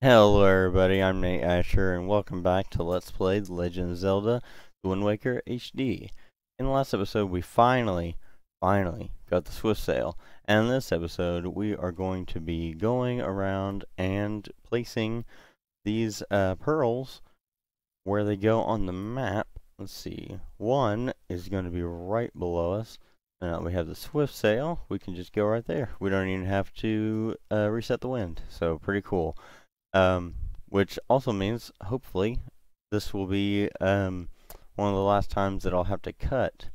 Hello everybody, I'm Nate Asher and welcome back to Let's Play The Legend of Zelda The Wind Waker HD. In the last episode we finally, finally got the Swift Sail and in this episode we are going to be going around and placing these uh, pearls where they go on the map. Let's see, one is going to be right below us. Now we have the Swift Sail, we can just go right there. We don't even have to uh, reset the wind, so pretty cool. Um, which also means, hopefully, this will be um, one of the last times that I'll have to cut,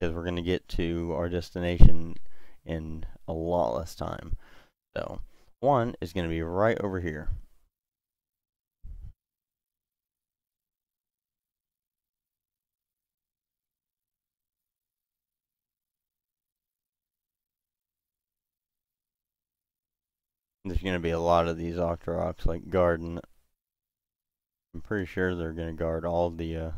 because we're going to get to our destination in a lot less time. So, one is going to be right over here. There's going to be a lot of these Octoroks, like garden. I'm pretty sure they're going to guard all the uh,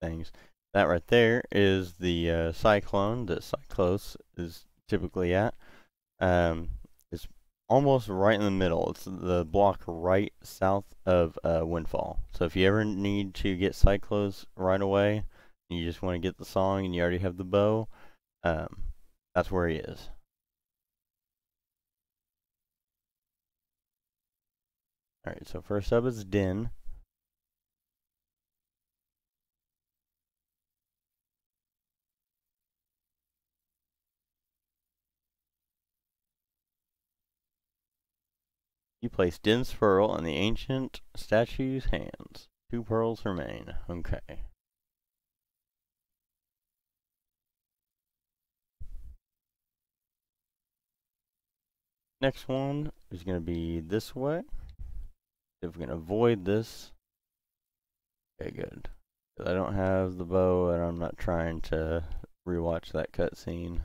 things. That right there is the uh, cyclone that Cyclos is typically at. Um, it's almost right in the middle. It's the block right south of uh, Windfall. So if you ever need to get Cyclos right away, you just want to get the song and you already have the bow, um, that's where he is. Alright, so first up is Din. You place Din's pearl in the ancient statue's hands. Two pearls remain. Okay. Next one is going to be this way. If we can avoid this. Okay, good. I don't have the bow and I'm not trying to rewatch that cutscene.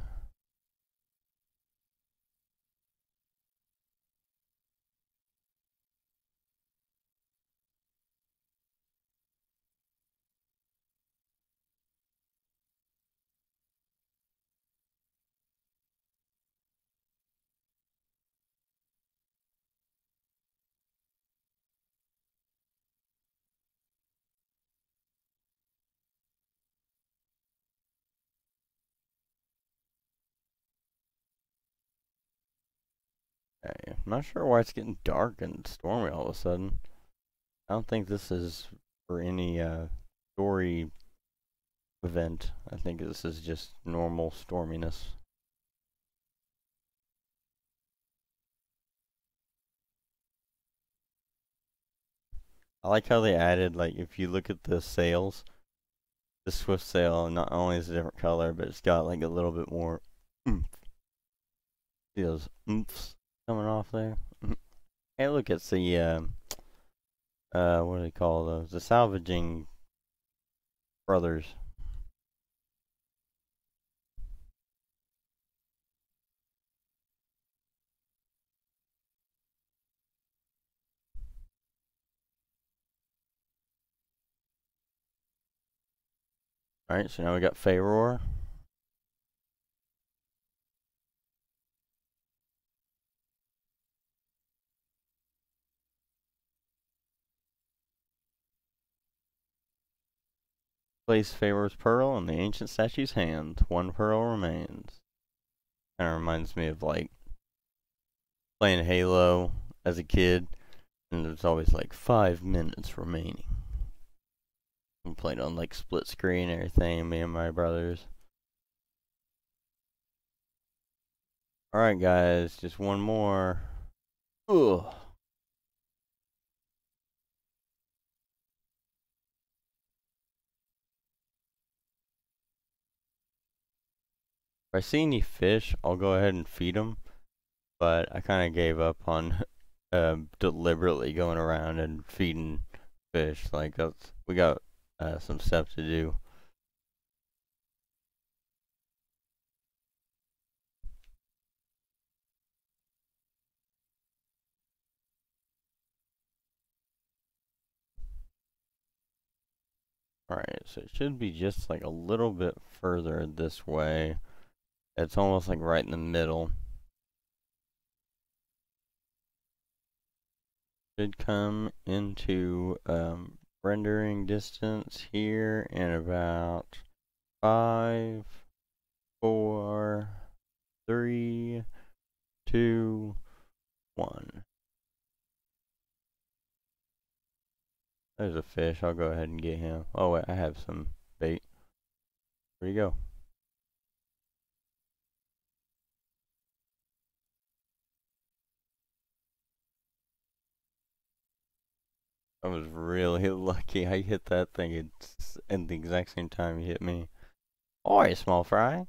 Okay, I'm not sure why it's getting dark and stormy all of a sudden. I don't think this is for any uh, story event. I think this is just normal storminess. I like how they added, like, if you look at the sails, the Swift sail, not only is a different color, but it's got, like, a little bit more oomph. See those oomphs? Coming off there. hey, look, it's the, uh, uh, what do they call those? The salvaging brothers. Alright, so now we got Farore. Place Farore's pearl in the ancient statue's hand. One pearl remains. Kind of reminds me of like playing Halo as a kid, and there's always like five minutes remaining. We played on like split screen and everything, me and my brothers. Alright guys, just one more. Ugh. I see any fish, I'll go ahead and feed them. But I kind of gave up on uh, deliberately going around and feeding fish. Like that's we got uh, some stuff to do. Alright, so it should be just like a little bit further this way. It's almost like right in the middle. should come into um, rendering distance here in about five, four, three, two, one. There's a fish. I'll go ahead and get him. Oh wait, I have some bait. Where'd he go? I was really lucky. I hit that thing at the exact same time you hit me. Alright, small fry.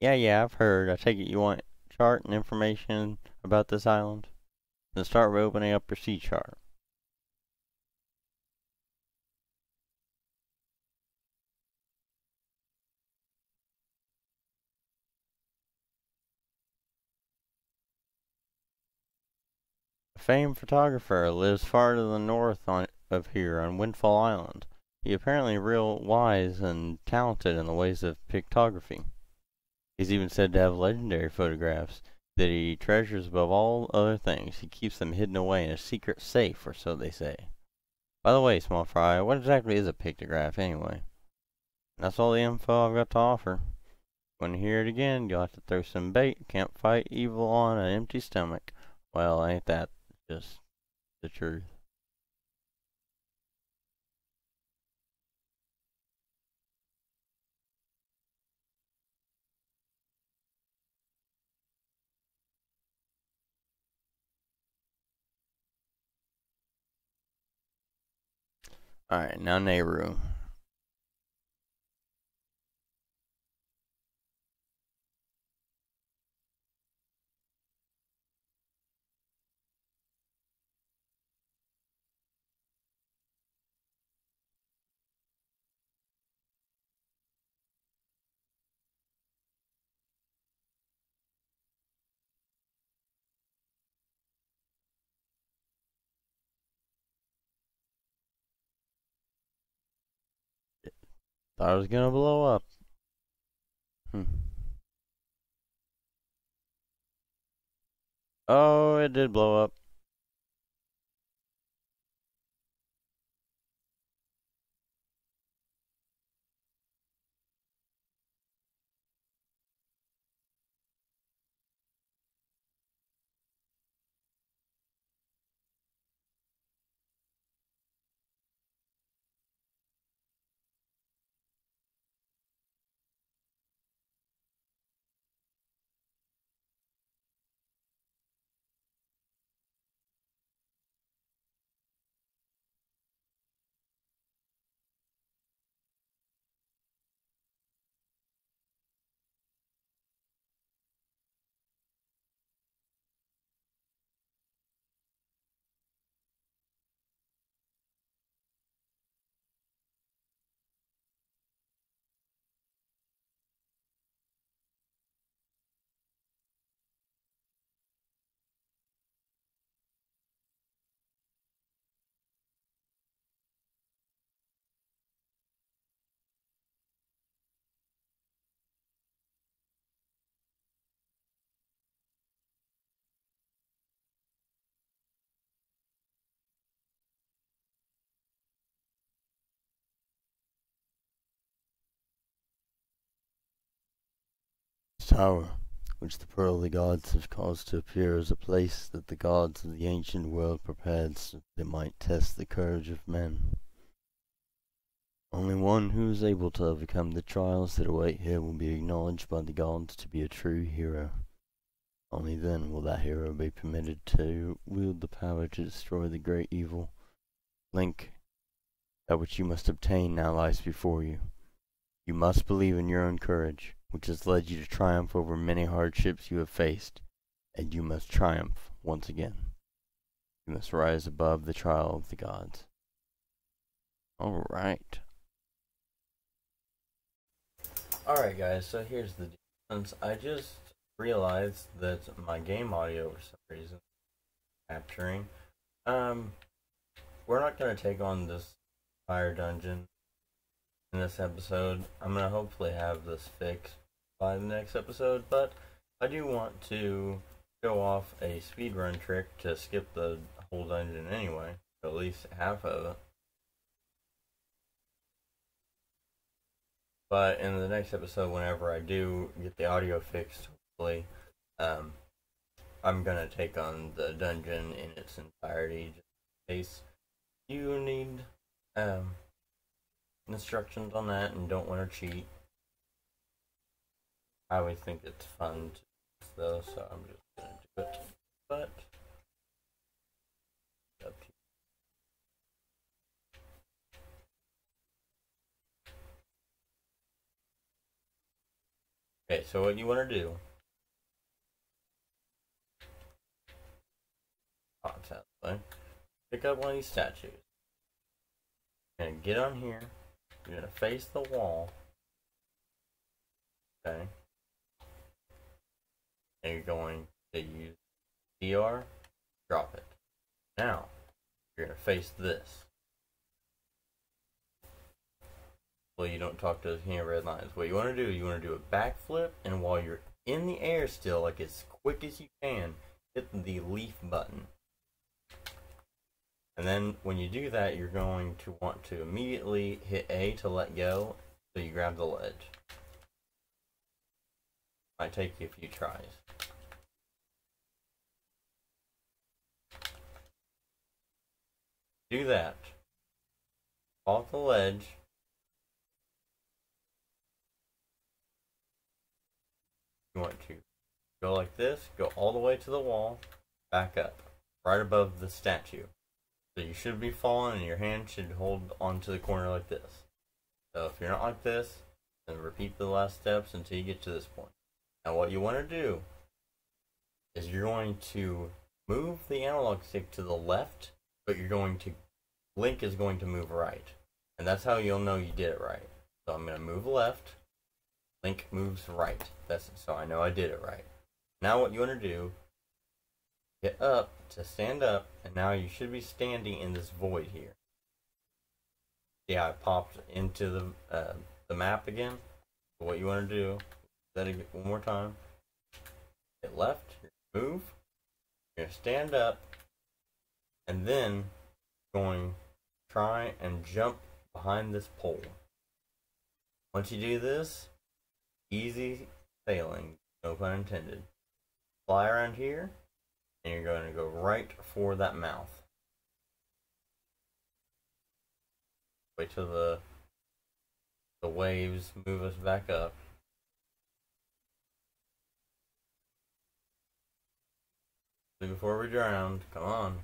Yeah, yeah, I've heard. I take it you want chart and information about this island? Then start by opening up your sea chart. Famed photographer lives far to the north on, of here on Windfall Island. He apparently real wise and talented in the ways of pictography. He's even said to have legendary photographs that he treasures above all other things. He keeps them hidden away in a secret safe, or so they say. By the way, small fry, what exactly is a pictograph anyway? That's all the info I've got to offer. When you hear it again, you'll have to throw some bait. Can't fight evil on an empty stomach. Well, ain't that just the truth. Alright, now Nayru. Thought it was gonna blow up. Hmm. Oh, it did blow up. Tower, which the pearly gods have caused to appear as a place that the gods of the ancient world prepared so that they might test the courage of men. Only one who is able to overcome the trials that await here will be acknowledged by the gods to be a true hero. Only then will that hero be permitted to wield the power to destroy the great evil. Link, that which you must obtain now lies before you. You must believe in your own courage which has led you to triumph over many hardships you have faced, and you must triumph once again. You must rise above the trial of the gods. Alright. Alright guys, so here's the difference. I just realized that my game audio for some reason capturing. Um we're not gonna take on this fire dungeon in this episode. I'm gonna hopefully have this fixed by the next episode, but I do want to show off a speedrun trick to skip the whole dungeon anyway, at least half of it. But in the next episode, whenever I do get the audio fixed, hopefully, um, I'm gonna take on the dungeon in its entirety, just in case you need um, instructions on that and don't want to cheat. I always think it's fun to though, so I'm just gonna do it. But. Okay, so what you want to do? Oh. Pick up one of these statues. Gonna get on here. You're gonna face the wall. Okay. And you're going to use DR, drop it. Now, you're gonna face this. Well, you don't talk to those hand red lines. What you want to do, you want to do a backflip, and while you're in the air still, like as quick as you can, hit the leaf button. And then when you do that, you're going to want to immediately hit A to let go, so you grab the ledge. Might take you a few tries. Do that. Off the ledge. You want to go like this, go all the way to the wall, back up, right above the statue. So you should be falling and your hand should hold onto the corner like this. So if you're not like this, then repeat the last steps until you get to this point. Now what you want to do is you're going to move the analog stick to the left, but you're going to, Link is going to move right. And that's how you'll know you did it right. So I'm going to move left, Link moves right. That's So I know I did it right. Now what you want to do, get up to stand up, and now you should be standing in this void here. Yeah, I popped into the, uh, the map again. What you want to do that again one more time. Hit left, move. You're gonna stand up, and then going try and jump behind this pole. Once you do this, easy sailing, no pun intended. Fly around here, and you're going to go right for that mouth. Wait till the the waves move us back up. Before we drown. Come on.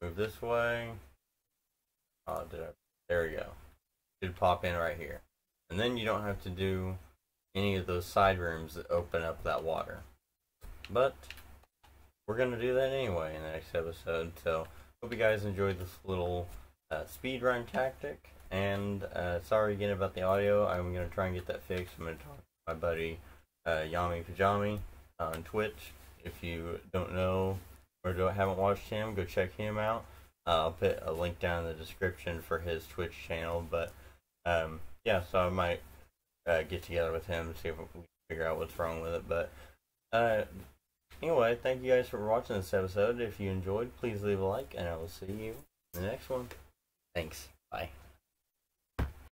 Move this way. Oh, did I? There we go. Should pop in right here. And then you don't have to do any of those side rooms that open up that water. But we're going to do that anyway in the next episode. So hope you guys enjoyed this little uh, speed run tactic. And uh, sorry again about the audio. I'm going to try and get that fixed. I'm going to talk to my buddy uh, Yami Pajami on Twitch. If you don't know or don't, haven't watched him, go check him out. Uh, I'll put a link down in the description for his Twitch channel. But um, yeah, so I might uh, get together with him see if we can figure out what's wrong with it. But uh, anyway, thank you guys for watching this episode. If you enjoyed, please leave a like, and I will see you in the next one. Thanks. Bye.